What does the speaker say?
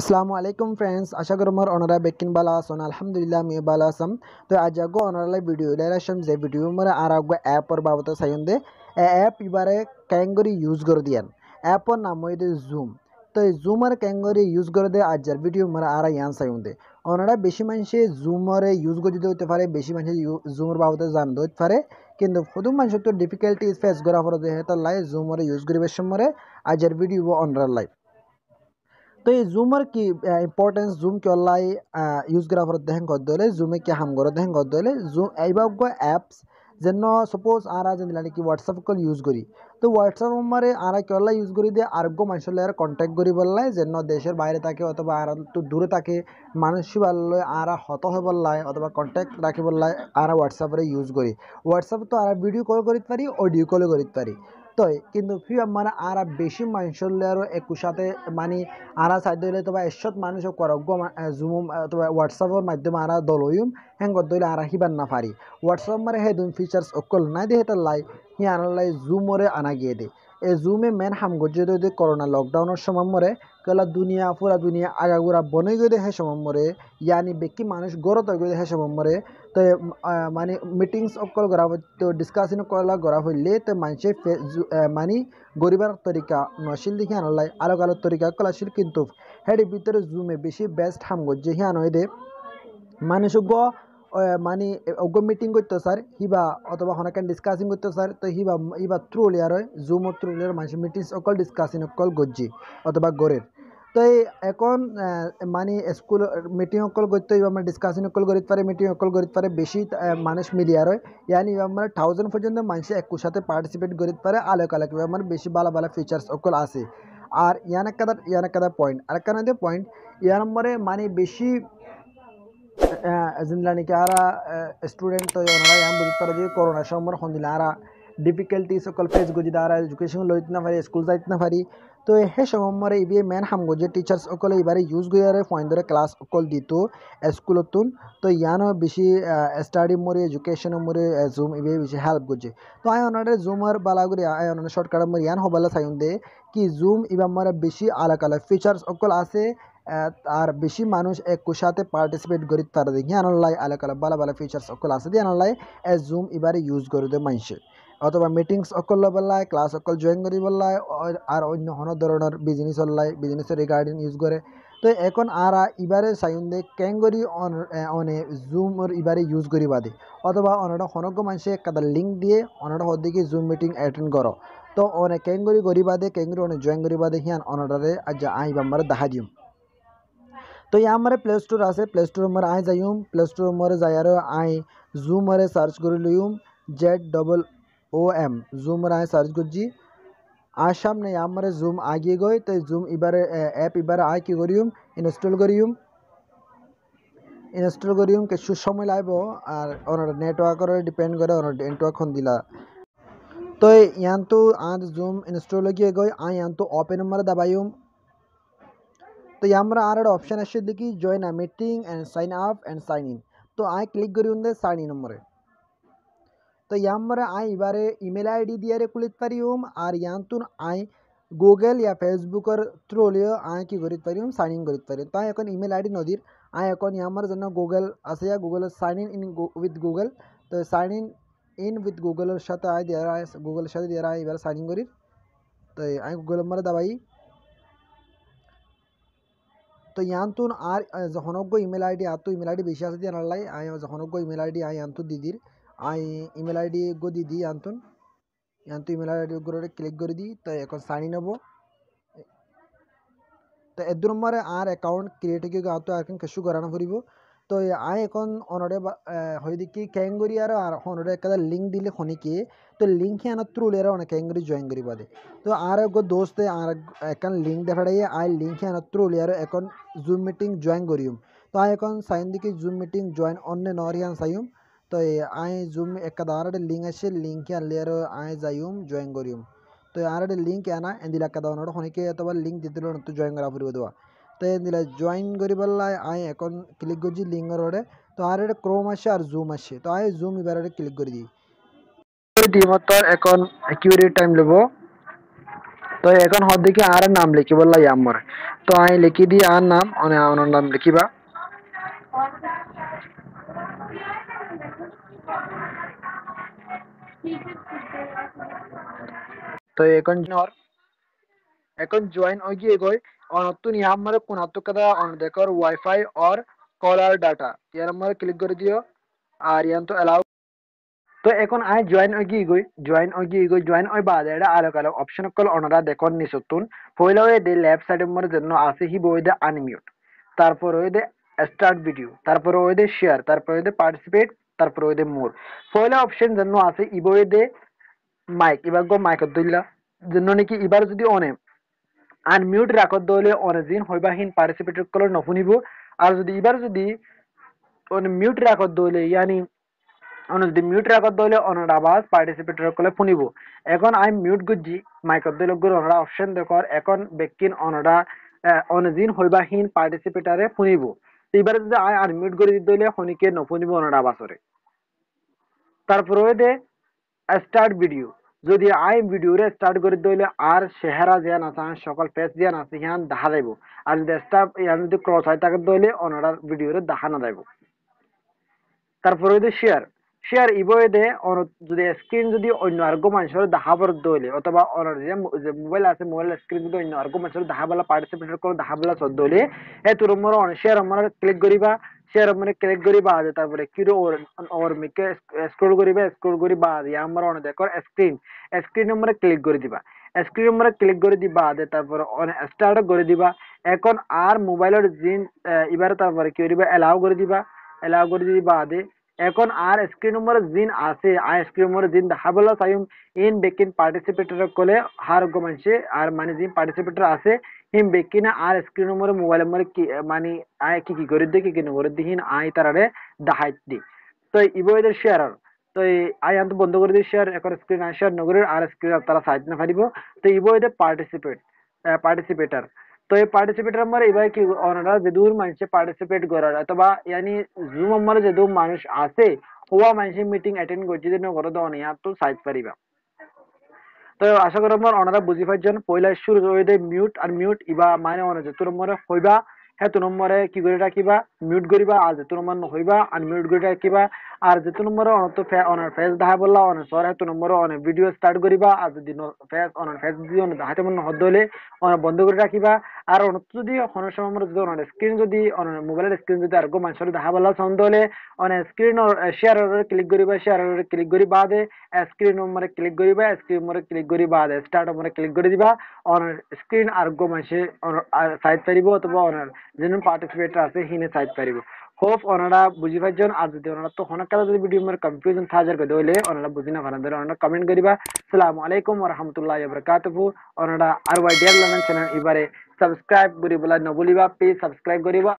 আসসালামু আলাইকুম ফ্রেন্ডস আশা করি আমার অনারা বেকিন বালা আসন আলহামদুলিল্লাহ আমি বালা আসাম তো আজ আগো অনারালাই ভিডিও ইলাইরাশন যে ভিডিও মরে আর আগো অ্যাপর বাবদ সাইন দে। অ্যাপ ইবারে ক্যাঙ্গরি ইউজ করে দিয়ান। অ্যাপর নাম হইতে জুম তো এই জুমার ক্যাঙ্গরি ইউজ করে দে আজার ভিডিও মরে আর ইয়ান সাইন দে। ওনারা বেশি মানুষে জুমরে ইউজ করে দিতে হতে পারে, বেশি মানুষে জুমর বাবদে জানতে হতে পারে। কিন্তু প্রথম মানুষের তো ডিফিকাল্টিজ ফেস করা পড়ে হেতার লাই জুমরে ইউজ করিবার সময় আজার ভিডিও অনরার লাই তো এই জুমের কি ইম্পর্টেন্স জুম কি অল্লাই ইউজ করা পর দেখেন কর দলে জুমে কি হাম করে দেখেন কর দলে জুম এইবার অ্যাপস যেন সপোজ আরা যেন কি হোয়াটসঅ্যাপ কল ইউজ করি। তো হোয়াটসঅ্যাপ নম্বরে আরা কি অল্লাই ইউজ করি দিয়ে আরোগ্য মানুষের লাগে কন্ট্যাক্ট করি বললাই যেন দেশের বাইরে থাকে অথবা আর তো দূরে থাকে, মানুষ বাল্লয় আরা হত হয়ে বললাই অথবা কন্ট্যাক্ট রাখি বললাই আরা হোয়াটসঅ্যাপে ইউজ করি। হোয়াটসঅ্যাপ তো আর ভিডিও কল করিতে পারি অডিও কল করিতে পারি তই কিন্তু ফিউ মানে আর বেশি মানুষের আরও একুশাতে মানে আর সাইড দিলে তোমার এশত মানুষ করগ্য জুম তোমার হোয়াটসঅ্যাপের মাধ্যমে আর দলইম হ্যাং দইলে আর হিবার না পারি হোয়াটসঅ্যাপ মারে হে দুম ফিচার্স অকল নাই দিয়ে হেতার লাই হি আনার লাই জুমরে আনা গিয়ে দে। এই জুমে মেন হাম গজ্জে দিয়ে করোনা লকডাউনের সময় মরে কেলা দুনিয়া পুরা দুনিয়া আগাগুড়া বনে গিয়ে দে হে সময় মরে ইয়ানি বেকি মানুষ গড়ত গিয়ে হে সময় মরে তো মানে মিটিংস অকল করা তো ডিসকাশন কলা করা হইলে তো মানুষের মানে গরিবার তরিকা নশিল দেখি আনলাই আলোক আলোক তরিকা কলাশীল কিন্তু হেডি ভিতরে জুমে বেশি বেস্ট হাম গজ্জে হি আনয় দে। মানুষ মানে অজ্ঞ মিটিং করতে স্যার হিবা অথবা হনাকান ডিসকাসিং করতে স্যার তো হিবা হিবা থ্রু লিয়ার হয় জুম থ্রু লিয়ার মানুষ মিটিং অকল ডিসকাসিং অকল গজ্জি, অথবা গড়ের। তো এই এখন মানে স্কুল মিটিং অকল করতে আমরা ডিসকাশন অকল করিতে পারে মিটিং অকল করিতে পারে, বেশি মানুষ মিলিয়ার হয় ইয়ানি আমরা থাউজেন্ড পর্যন্ত মানুষ একর সাথে পার্টিসিপেট করিতে পারে, আলোক আলোক আমার বেশি ভালো ভালো ফিচার্স অকল আছে। আর ইয়ান একটা ইয়ান একটা পয়েন্ট আর একটা পয়েন্ট ইয়ার মানে বেশি ಜಿಂದ್ಲಾಣಿಕೆ ಆರ ಸ್ಟೂಡೆಂಟ್ ওনারা ইয়াম বুঝতে পারে যে করোনার সময় হন্দিলে আরা ডিফিকাল্টিস সকল ফেস গজিদা আরা এডুকেশন লইতে না পারি স্কুল যাইতে না পারি তো হে সময় ইবিয়ে মেন হাম গজে টিচার্স অকল এবারে ইউজ গিয়ারে ফয়েন ধরে ক্লাস অকল দিত স্কুলতুন তো ইয়ানো বেশি স্টাডি মরে এডুকেশন মরে জুম ইবে বেশি হেল্প গজে তো আই অনারে জুমার বালাগুরি আই অনারে শর্টকাট মরে ইয়ান হবালা সাইন দে কি জুম ইবা মরে বেশি আলাক আলাক ফিচার্স অকল আছে আর বেশি মানুষ এক সাথে পার্টিসিপেট করি তারা দেখি আনলাই আলাক বালা বালা ফিচার্স অকল আছে। দিয়ে আনলাই এ জুম এবারে ইউজ করে দেয় মানুষে। অথবা মিটিংস অকল বললাই ক্লাস অকল জয়েন করি বললাই আর অন্য হন ধরনের বিজনেস হল্লাই বিজনেসের রিগার্ডিং ইউজ করে। তো এখন আর ইবারে চাইন দে ক্যাঙ্গরি অনে জুমর ইবারে ইউজ করি বাদে। অথবা অনেকটা হনজ্ঞ মানুষে একটা লিঙ্ক দিয়ে অনেকটা হদ্দিকে জুম মিটিং অ্যাটেন্ড করো। তো অনেক ক্যাঙ্গরি করি বাদে ক্যাঙ্গরি অনেক জয়েন করি বাদে, হিয়ান অনেকটারে আজ আই বাম্বারে দেখা দিম। तो यहाँ हमारे प्ले स्टोर आसे प्ले स्टोर मरे आए जाइम प्ले स्टोर मरे जायारो आए जूम मरे सर्च कर लियुम Z double O M Zoom মরে আয় সার্চ করছি আর সামনে আমার জুম আগিয়ে গই তো জুম এবারে অ্যাপ এবারে আয় কি করিম ইনস্টল করিম ইনস্টল করিম কিছু সময় লাগব আর ওনার নেটওয়ার্কের ডিপেন্ড করে ওনার নেটওয়ার্ক দিলা তো ইয়ান তো আজ জুম ইনস্টল গিয়ে গই আই ইয়ান তো ওপেন নম্বর দাবাইম তো আমরা আর একটা অপশান আসছে দেখি join a meeting and sign up and sign in তো আই ক্লিক করি উন্দে সাইন ইন নম্বরে তো ইয়ামরে আই এবারে ইমেল আইডি দিয়ে খুলিতে পারিম আর ইয়ান্তুন আই গুগল ইয়া ফেসবুকের থ্রু লিও আই কি করিতে পারিম সাইন ইন করিতে পারি তাই এখন ইমেল আইডি নদীর আই এখন ইয়ামার জন্য গুগল আছে Google sign in in with Google তো সাইন ইন ইন উইথ গুগলের সাথে আই দিয়ে গুগলের সাথে দিয়ে আই এবার সাইন ইন করি তো আই গুগল নম্বরে দাবাই তো ইয়ান্তুন আর যখনজ্ঞ ইমেল আইডি আতো ইমেল আইডি বেশি আছে দিয়ে নালাই আই যখনজ্ঞ ইমেল আইডি আই আন্তু দিদির আই ইমেল আইডি গো দিদি আন্তন ইয়ান্তু ইমেল আইডি করে ক্লিক করে দিই তো এখন সাইন ইন হব তো এর নম্বরে আর অ্যাকাউন্ট ক্রিয়েট হয়ে গাতো এখন কিছু করানো ফুরিব তো আই এখন অনরে হয়েদি কি ক্যাঙ্গুরি আর অনরে একদ লিঙ্ক দিলে শুনি কি তো লিঙ্ক হ্যাঁ ত্রুলে অনেক ক্যাঙ্গুরি জয়েন করিব দে। তো আর এক দোস্তে আর এখন লিঙ্ক দেখাই আই লিঙ্ক হ্যাঁ ত্রুলে আর এখন জুম মিটিং জয়েন করিম তো আই এখন সাইন দিকে জুম মিটিং জয়েন অন্য নরিয়ান সাইম তো আই জুম একদ আর লিঙ্ক আছে লিঙ্ক হ্যাঁ লিয়ার আই যাইম জয়েন করিম তো আর লিঙ্ক এনা এন দিলে একদা অনরে শুনি কি অথবা লিঙ্ক দিতে জয়েন করা ফুরিব জয়েন করি পেলাই আই এখন ক্লিক করছি লিঙ্কের ওরে তো আর এটা ক্রোম আসে আর জুম আসে তো আই জুম এবারে ক্লিক করে দিই এখন টাইম লব। তো এখন হদ দেখি আর নাম লিখিব লাই আমার তো আই লিখি দি আর নাম আমার নাম লিখিবা। তো এখন এখন জয়েন হয়ে গিয়ে গই অনত্তু নিয়ে আমার কোন আত্মকতা অন দেখর ওয়াইফাই অর কলার ডাটা ইয়ার আমার ক্লিক করে দিও আর ইয়ান তো তো এখন আই জয়েন গিয়ে গই জয়েন গিয়ে গই জয়েন হয়ে বাদে এটা আলোক আলোক অপশন কল অনরা নিসতুন হয়ে দে লেফট সাইড মর জন্য আছে হি বই দে আনমিউট তারপর হয়ে দে স্টার্ট ভিডিও তারপর হয়ে দে শেয়ার তারপর হয়ে দে পার্টিসিপেট তারপর হয়ে দে মোর পয়লা অপশন জন্য আছে ইবই দে মাইক এবার মাইক দিলা জন্য নাকি যদি অনে আনমিউট রাখত দলে অনেজিন হইবাহীন পার্টিসিপেটর কল নশুনিব। আর যদি এবার যদি মিউট রাখত দলে, ইয়ানি অন যদি মিউট রাখত দলে অনার আবাজ পার্টিসিপেটর কলে শুনিব। এখন আই মিউট গুজি মাইকত দলে গুর অনরা অপশন দেখর এখন বেকিন অনরা অনজিন হইবাহীন পার্টিসিপেটারে শুনিব। এবারে যদি আই আনমিউট করে দিতে দলে, শনিকে নশুনিব অনার আবাজরে তারপরে দে স্টার্ট ভিডিও যদি আই ভিডিওরে স্টার্ট করে দিলে আর সেহারা যেন আছে সকল পেজ যেন আছে হিয়ান দেখা যাইব আর যদি স্টাফ ইয়ান যদি ক্রস হয়, তাকে দইলে অনার ভিডিওরে দেখা না যাইব তারপরে যদি শেয়ার শেয়ার ইবয়ে যদি স্ক্রিন যদি অন্য আর্গ মানুষের দেখাবার দইলে অথবা যে মোবাইল আছে মোবাইল স্ক্রিন যদি অন্য আর্গ মানুষের দেখাবেলা পার্টিসিপেট করে দেখাবেলা সদ দইলে হে তোর মর শেয়ার আমার ক্লিক করিবা শেয়ার মানে ক্লিক করি বাদ তারপরে কিরো ওর মিকে স্ক্রল করিবা স্ক্রল করি বাদ আমার দেখর স্ক্রিন স্ক্রিন ক্লিক করে দিবা। স্ক্রিন ক্লিক করে দিবা আদে তারপরে স্টার্ট করে দিবা, এখন আর মোবাইলের জিন এবারে তারপরে কি করিবা এলাও করে দিবা এলাও করে দিবা আদে এখন আর স্ক্রিন নম্বরে জিন আছে, আর স্ক্রিন নম্বরে জিন দেখাবলা চাইম। ইন বেকিন পার্টিসিপেটর কলে হার গো মানছে আর মানে জিন পার্টিসিপেটর আছে হিম বেকিনা আর স্ক্রিন নম্বরে মোবাইল নম্বরে কি মানে আয় কি কি করে দি কি কি করে দি হিন আই তারারে দেখাই দি তো ইবইদের শেয়ার তো আই আন্ত বন্ধ করে দি শেয়ার এখন স্ক্রিন আই শেয়ার নগরের আর স্ক্রিন তারা সাইড না পারিব তো ইবইদের পার্টিসিপেট পার্টিসিপেটার তো এই পার্টিসিপেটর আমার এবার কি ওনারা যেদূর মানুষে পার্টিসিপেট করার, অথবা ইয়ানি জুম আমার যেদূর মানুষ আছে হওয়া মানুষের মিটিং অ্যাটেন্ড করছে যেন ঘরে তো অনিয়া তো সাইজ পারিবা। তো আশা করি আমার ওনারা বুঝি পাইছেন পয়লা শুরু হয়ে মিউট আর মিউট ইবা মানে অনেক তোর মরে হইবা সেইটো নম্বরে কি কৰি ৰাখিবা মিউট কৰিবা আৰু যিটো নম্বৰ নহইবা আনমিউট কৰি ৰাখিবা আৰু যিটো নম্বৰ অনটো অনাৰ ফেচ দেখা বললা অনার সর সেইটো নম্বৰ অনে ভিডিও স্টার্ট করিবা, আর যদি ফেস অনার ফেস যদি অনে দেখাতে মনে হদলে অনার বন্ধ করে রাখিবা। আর অনত যদি অনেক সময় যদি অনার স্ক্রিন যদি অনার মোবাইলের স্ক্রিন যদি আরও মানুষের দেখা বললা সন্দ হলে অনে স্ক্রিন শেয়ার ক্লিক করিবা শেয়ার ক্লিক করি বাদে স্ক্রিন নম্বরে ক্লিক করিবা স্ক্রিন নম্বরে ক্লিক করি বাদে স্টার্ট নম্বরে ক্লিক করে দিবা। অনার স্ক্রিন আরও মানুষে সাইড পারিব অথবা অনার যেন পার্টিসিপেটর আছে, হিনে সাইড পারিব হোপ ওনারা বুঝি পাইছেন আর যদি ওনারা তো হনক কালা যদি ভিডিও মের কনফিউজন থাজার করে দইলে ওনারা বুঝি না পারেন ওনারা কমেন্ট করিবা আসসালামু আলাইকুম ওয়া রাহমাতুল্লাহি ওয়া বারাকাতুহু ওনারা আর ওয়াই ডিয়ার চ্যানেল এবারে সাবস্ক্রাইব করিবলা নবলিবা প্লিজ সাবস্ক্রাইব করিবা